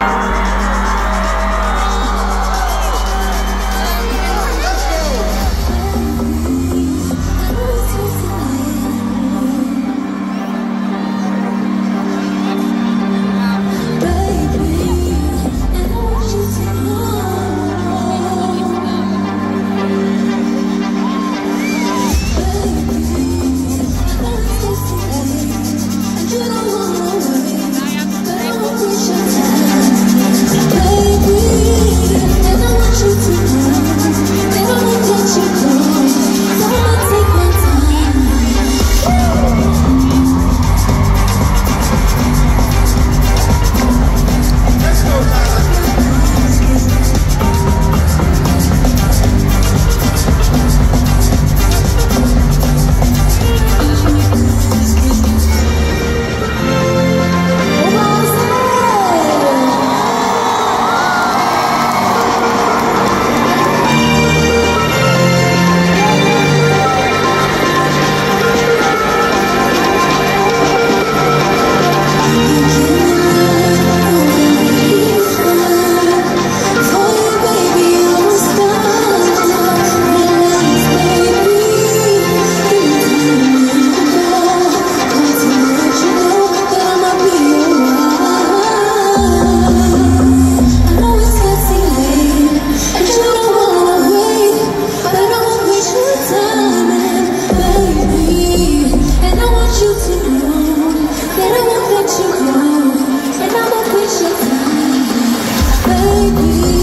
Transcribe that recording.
Bye. you and I'ma push you baby.